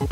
you